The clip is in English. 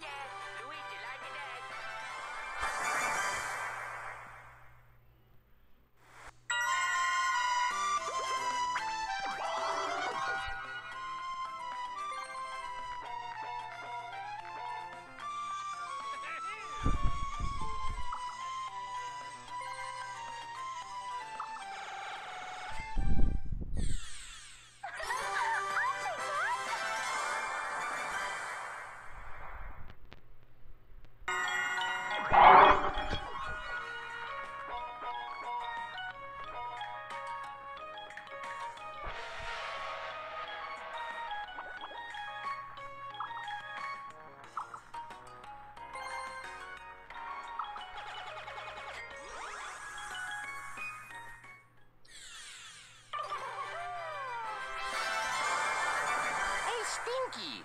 yeah. Stinky!